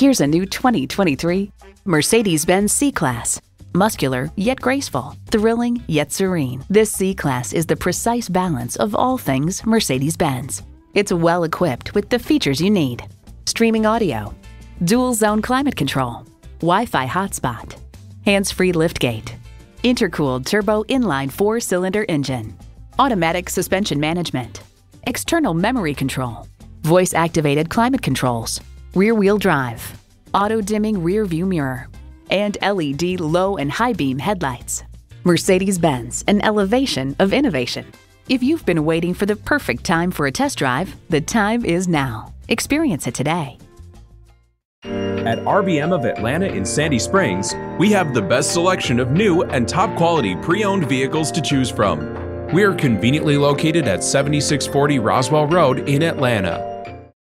Here's a new 2023 Mercedes-Benz C-Class. Muscular yet graceful, thrilling yet serene. This C-Class is the precise balance of all things Mercedes-Benz. It's well equipped with the features you need. Streaming audio, dual zone climate control, Wi-Fi hotspot, hands-free liftgate, intercooled turbo inline four-cylinder engine, automatic suspension management, external memory control, voice-activated climate controls, rear-wheel drive, auto-dimming rear-view mirror, and LED low and high beam headlights. Mercedes-Benz, an elevation of innovation. If you've been waiting for the perfect time for a test drive, the time is now. Experience it today. At RBM of Atlanta in Sandy Springs, we have the best selection of new and top quality pre owned vehicles to choose from. We are conveniently located at 7640 Roswell Road in Atlanta.